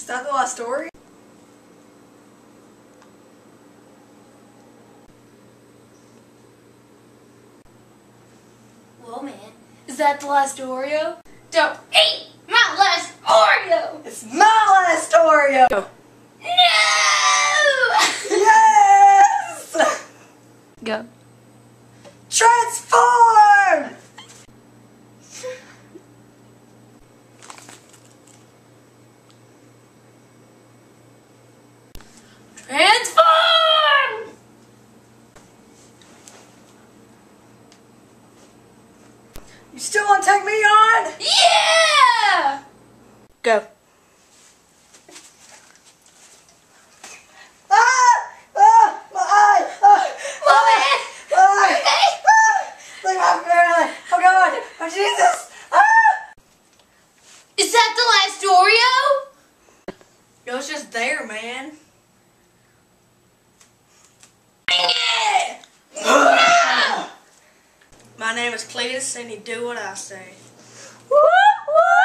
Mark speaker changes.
Speaker 1: Is that the last story?
Speaker 2: Well, man, is that the last Oreo? Don't eat my last Oreo!
Speaker 1: It's my last Oreo!
Speaker 2: No!
Speaker 1: Yes!
Speaker 2: Go.
Speaker 1: Transform!
Speaker 2: Transform!
Speaker 1: You still want to take me on?
Speaker 2: Yeah!
Speaker 1: Go. Ah! Ah! My there, Ah! My name is Cletus, and you do what I say. Woo! Woo!